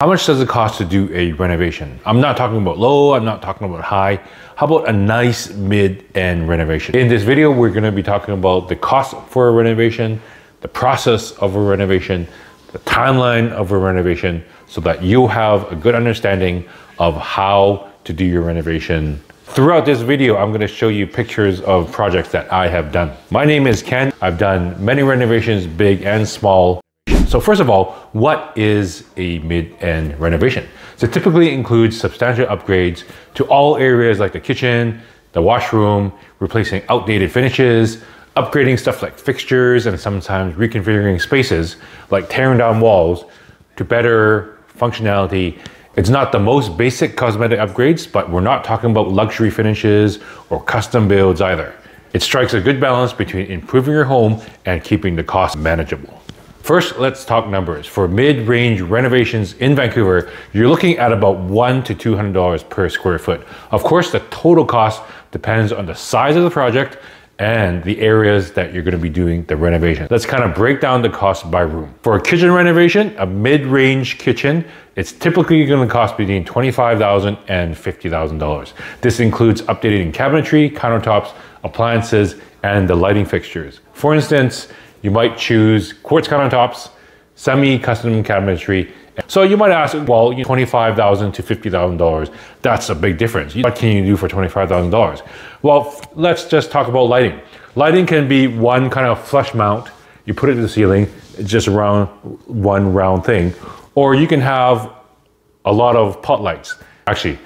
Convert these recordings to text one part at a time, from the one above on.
How much does it cost to do a renovation? I'm not talking about low, I'm not talking about high. How about a nice mid-end renovation? In this video, we're gonna be talking about the cost for a renovation, the process of a renovation, the timeline of a renovation, so that you'll have a good understanding of how to do your renovation. Throughout this video, I'm gonna show you pictures of projects that I have done. My name is Ken. I've done many renovations, big and small. So first of all, what is a mid-end renovation? So it typically includes substantial upgrades to all areas like the kitchen, the washroom, replacing outdated finishes, upgrading stuff like fixtures and sometimes reconfiguring spaces like tearing down walls to better functionality. It's not the most basic cosmetic upgrades, but we're not talking about luxury finishes or custom builds either. It strikes a good balance between improving your home and keeping the cost manageable. First, let's talk numbers. For mid-range renovations in Vancouver, you're looking at about one to $200 per square foot. Of course, the total cost depends on the size of the project and the areas that you're gonna be doing the renovation. Let's kind of break down the cost by room. For a kitchen renovation, a mid-range kitchen, it's typically gonna cost between $25,000 and $50,000. This includes updating cabinetry, countertops, appliances, and the lighting fixtures. For instance, you might choose quartz countertops, semi-custom cabinetry. So you might ask, well, 25,000 to $50,000, that's a big difference. What can you do for $25,000? Well, let's just talk about lighting. Lighting can be one kind of flush mount. You put it to the ceiling, just around one round thing. Or you can have a lot of pot lights. Actually,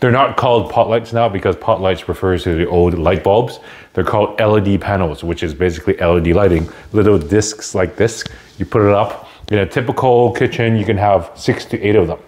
they're not called pot lights now because pot lights refers to the old light bulbs. They're called LED panels, which is basically LED lighting. Little discs like this, you put it up. In a typical kitchen, you can have six to eight of them.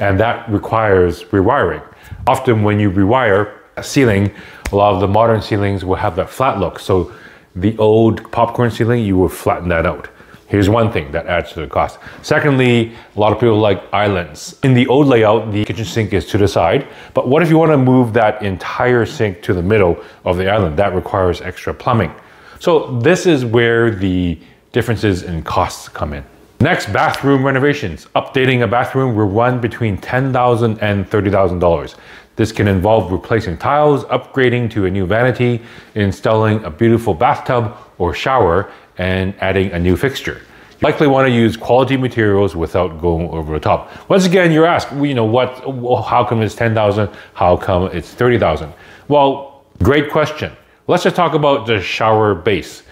And that requires rewiring. Often when you rewire a ceiling, a lot of the modern ceilings will have that flat look. So the old popcorn ceiling, you will flatten that out. Here's one thing that adds to the cost. Secondly, a lot of people like islands. In the old layout, the kitchen sink is to the side, but what if you want to move that entire sink to the middle of the island? That requires extra plumbing. So this is where the differences in costs come in. Next, bathroom renovations. Updating a bathroom will run between $10,000 and $30,000. This can involve replacing tiles, upgrading to a new vanity, installing a beautiful bathtub or shower, and adding a new fixture. You likely want to use quality materials without going over the top. Once again, you're asked, you know, what, how come it's 10,000? How come it's 30,000? Well, great question. Let's just talk about the shower base.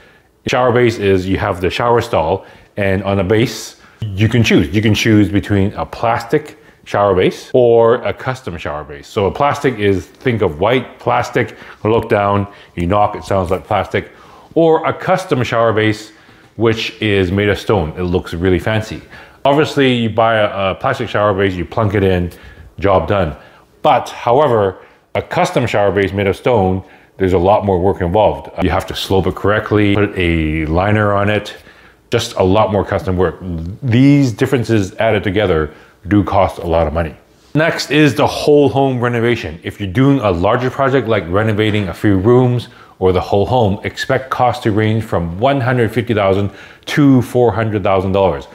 Shower base is you have the shower stall and on the base, you can choose. You can choose between a plastic shower base or a custom shower base. So a plastic is, think of white plastic, look down, you knock, it sounds like plastic or a custom shower base, which is made of stone. It looks really fancy. Obviously, you buy a, a plastic shower base, you plunk it in, job done. But however, a custom shower base made of stone, there's a lot more work involved. You have to slope it correctly, put a liner on it, just a lot more custom work. These differences added together do cost a lot of money. Next is the whole home renovation. If you're doing a larger project like renovating a few rooms or the whole home, expect costs to range from 150,000 to $400,000.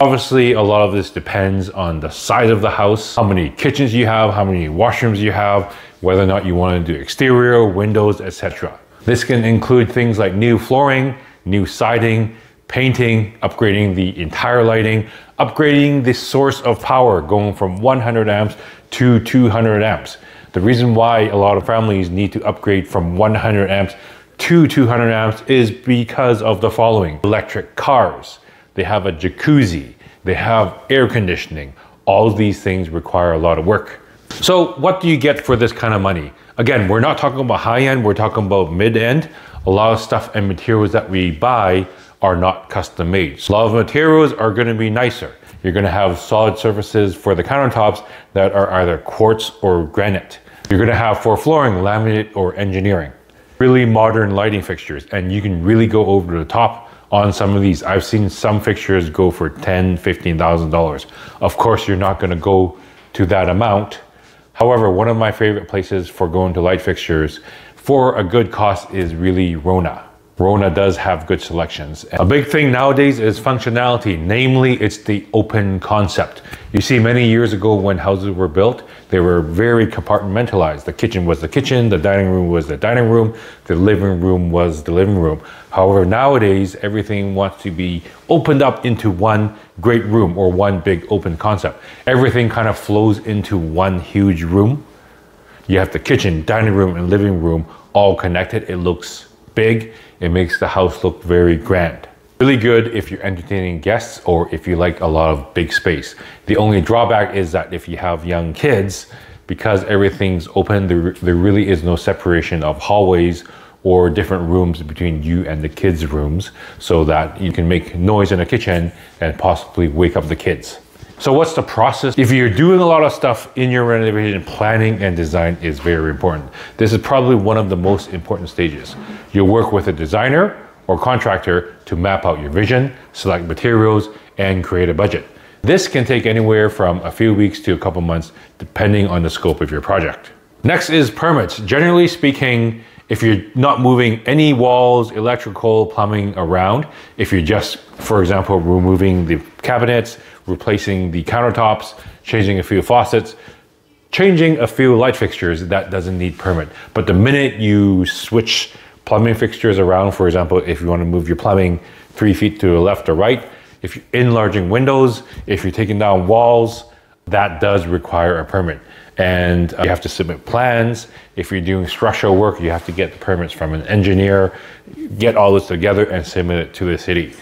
Obviously, a lot of this depends on the size of the house, how many kitchens you have, how many washrooms you have, whether or not you want to do exterior, windows, etc. This can include things like new flooring, new siding, painting, upgrading the entire lighting, upgrading the source of power going from 100 amps to 200 amps. The reason why a lot of families need to upgrade from 100 amps to 200 amps is because of the following. Electric cars, they have a jacuzzi, they have air conditioning. All these things require a lot of work. So what do you get for this kind of money? Again, we're not talking about high end, we're talking about mid end. A lot of stuff and materials that we buy are not custom made. So a lot of materials are gonna be nicer. You're gonna have solid surfaces for the countertops that are either quartz or granite. You're gonna have for flooring, laminate or engineering. Really modern lighting fixtures and you can really go over the top on some of these. I've seen some fixtures go for ten, $15,000. Of course, you're not gonna go to that amount. However, one of my favorite places for going to light fixtures for a good cost is really Rona. Rona does have good selections. A big thing nowadays is functionality, namely it's the open concept. You see many years ago when houses were built, they were very compartmentalized. The kitchen was the kitchen, the dining room was the dining room, the living room was the living room. However, nowadays everything wants to be opened up into one great room or one big open concept. Everything kind of flows into one huge room. You have the kitchen, dining room, and living room all connected. It looks big, it makes the house look very grand. Really good if you're entertaining guests or if you like a lot of big space. The only drawback is that if you have young kids, because everything's open, there, there really is no separation of hallways or different rooms between you and the kids' rooms so that you can make noise in the kitchen and possibly wake up the kids. So what's the process? If you're doing a lot of stuff in your renovation, planning and design is very important. This is probably one of the most important stages. You'll work with a designer or contractor to map out your vision, select materials, and create a budget. This can take anywhere from a few weeks to a couple months, depending on the scope of your project. Next is permits. Generally speaking, if you're not moving any walls, electrical, plumbing around, if you're just, for example, removing the cabinets, replacing the countertops, changing a few faucets, changing a few light fixtures, that doesn't need permit. But the minute you switch plumbing fixtures around, for example, if you want to move your plumbing three feet to the left or right, if you're enlarging windows, if you're taking down walls, that does require a permit and uh, you have to submit plans. If you're doing structural work, you have to get the permits from an engineer, get all this together and submit it to the city.